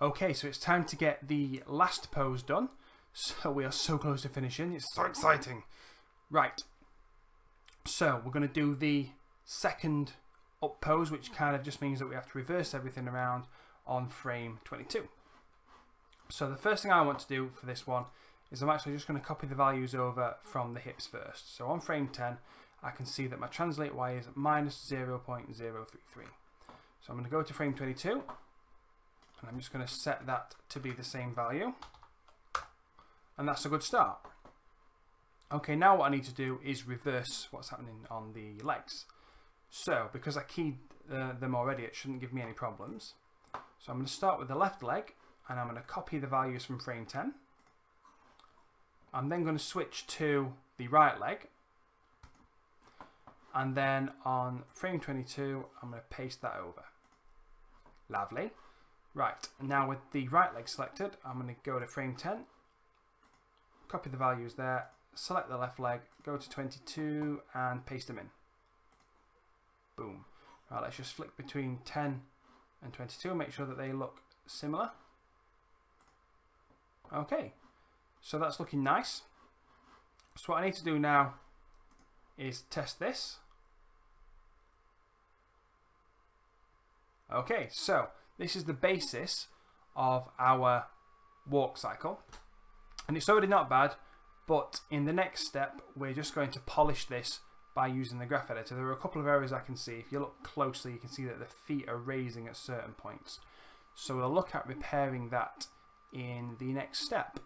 Okay, so it's time to get the last pose done. So we are so close to finishing. It's so exciting. Right. So we're going to do the second up pose, which kind of just means that we have to reverse everything around on frame 22. So the first thing I want to do for this one is I'm actually just going to copy the values over from the hips first. So on frame 10, I can see that my translate Y is minus 0.033. So I'm going to go to frame 22, and I'm just going to set that to be the same value and that's a good start. Okay, now what I need to do is reverse what's happening on the legs. So, because I keyed uh, them already, it shouldn't give me any problems. So I'm going to start with the left leg, and I'm going to copy the values from frame 10. I'm then going to switch to the right leg, and then on frame 22, I'm going to paste that over. Lovely. Right, now with the right leg selected, I'm going to go to frame 10 copy the values there, select the left leg, go to 22 and paste them in. Boom. Right, let's just flick between 10 and 22, make sure that they look similar. Okay, so that's looking nice. So what I need to do now is test this. Okay, so this is the basis of our walk cycle. And it's already not bad, but in the next step, we're just going to polish this by using the graph editor. There are a couple of areas I can see. If you look closely, you can see that the feet are raising at certain points. So we'll look at repairing that in the next step.